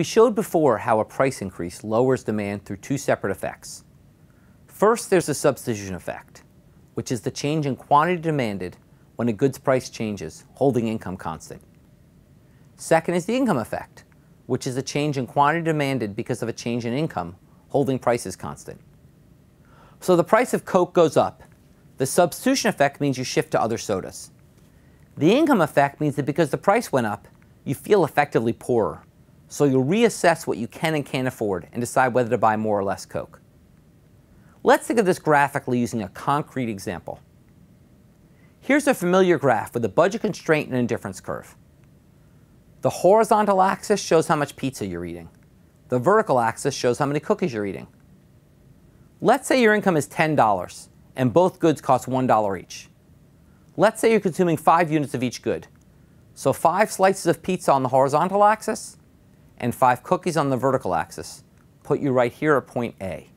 We showed before how a price increase lowers demand through two separate effects. First, there's the substitution effect, which is the change in quantity demanded when a good's price changes, holding income constant. Second is the income effect, which is a change in quantity demanded because of a change in income, holding prices constant. So the price of Coke goes up. The substitution effect means you shift to other sodas. The income effect means that because the price went up, you feel effectively poorer. So you'll reassess what you can and can't afford and decide whether to buy more or less Coke. Let's think of this graphically using a concrete example. Here's a familiar graph with a budget constraint and indifference curve. The horizontal axis shows how much pizza you're eating. The vertical axis shows how many cookies you're eating. Let's say your income is $10 and both goods cost $1 each. Let's say you're consuming five units of each good. So five slices of pizza on the horizontal axis and five cookies on the vertical axis put you right here at point A.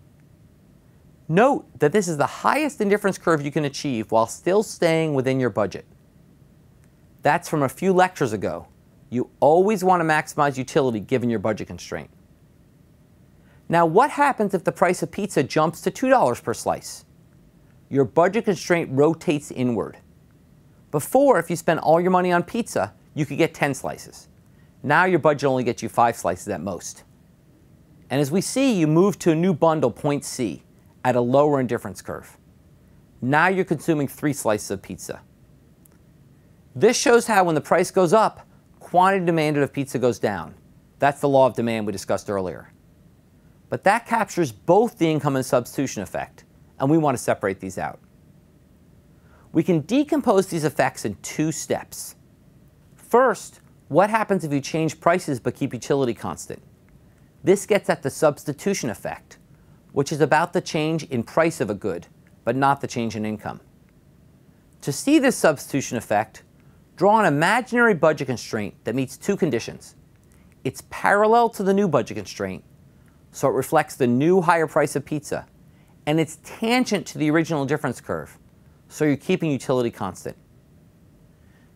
Note that this is the highest indifference curve you can achieve while still staying within your budget. That's from a few lectures ago. You always want to maximize utility given your budget constraint. Now, what happens if the price of pizza jumps to $2 per slice? Your budget constraint rotates inward. Before, if you spent all your money on pizza, you could get 10 slices. Now your budget only gets you 5 slices at most. And as we see, you move to a new bundle, point C, at a lower indifference curve. Now you're consuming 3 slices of pizza. This shows how when the price goes up, quantity demanded of pizza goes down. That's the law of demand we discussed earlier. But that captures both the income and substitution effect, and we want to separate these out. We can decompose these effects in two steps. First, what happens if you change prices but keep utility constant? This gets at the substitution effect, which is about the change in price of a good, but not the change in income. To see this substitution effect, draw an imaginary budget constraint that meets two conditions. It's parallel to the new budget constraint, so it reflects the new higher price of pizza, and it's tangent to the original indifference curve, so you're keeping utility constant.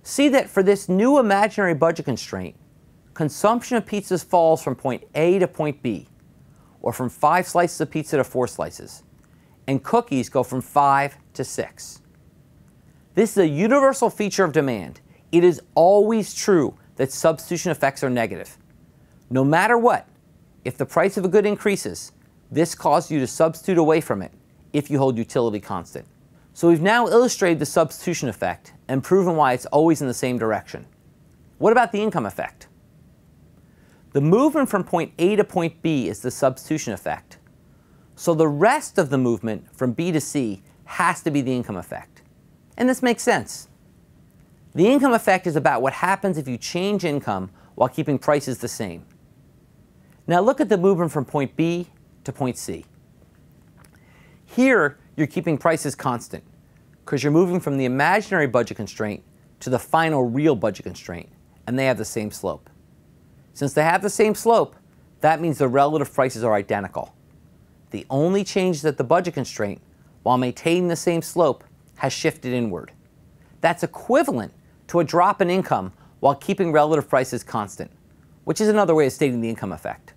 See that for this new imaginary budget constraint, consumption of pizzas falls from point A to point B, or from five slices of pizza to four slices, and cookies go from five to six. This is a universal feature of demand. It is always true that substitution effects are negative. No matter what, if the price of a good increases, this causes you to substitute away from it if you hold utility constant. So we've now illustrated the substitution effect and proven why it's always in the same direction. What about the income effect? The movement from point A to point B is the substitution effect. So the rest of the movement from B to C has to be the income effect. And this makes sense. The income effect is about what happens if you change income while keeping prices the same. Now look at the movement from point B to point C. Here, you're keeping prices constant because you're moving from the imaginary budget constraint to the final real budget constraint, and they have the same slope. Since they have the same slope, that means the relative prices are identical. The only change is that the budget constraint, while maintaining the same slope, has shifted inward. That's equivalent to a drop in income while keeping relative prices constant, which is another way of stating the income effect.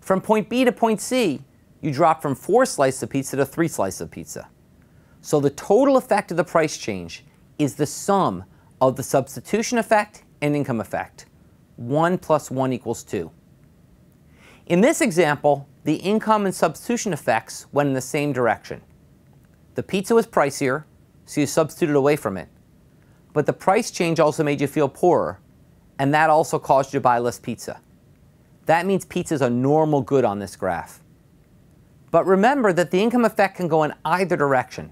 From point B to point C, you drop from four slices of pizza to three slices of pizza. So the total effect of the price change is the sum of the substitution effect and income effect. 1 plus 1 equals 2. In this example, the income and substitution effects went in the same direction. The pizza was pricier, so you substituted away from it. But the price change also made you feel poorer, and that also caused you to buy less pizza. That means pizza is a normal good on this graph. But remember that the income effect can go in either direction.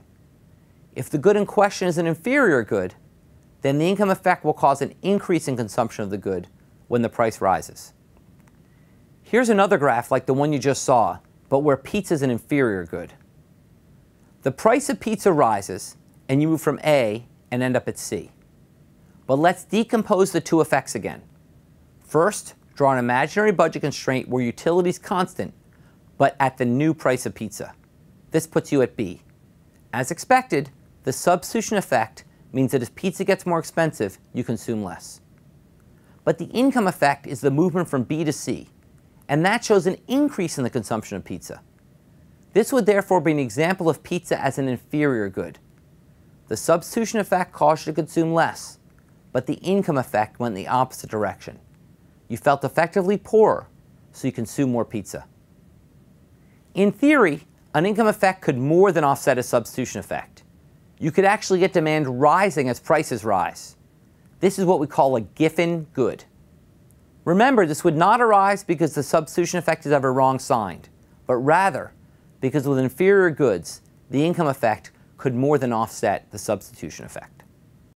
If the good in question is an inferior good, then the income effect will cause an increase in consumption of the good when the price rises. Here's another graph like the one you just saw, but where pizza is an inferior good. The price of pizza rises, and you move from A and end up at C. But let's decompose the two effects again. First, draw an imaginary budget constraint where utility is constant, but at the new price of pizza. This puts you at B. As expected, the substitution effect means that as pizza gets more expensive, you consume less. But the income effect is the movement from B to C, and that shows an increase in the consumption of pizza. This would therefore be an example of pizza as an inferior good. The substitution effect caused you to consume less, but the income effect went in the opposite direction. You felt effectively poorer, so you consume more pizza. In theory, an income effect could more than offset a substitution effect. You could actually get demand rising as prices rise. This is what we call a Giffen good. Remember, this would not arise because the substitution effect is ever wrong signed, but rather because with inferior goods, the income effect could more than offset the substitution effect.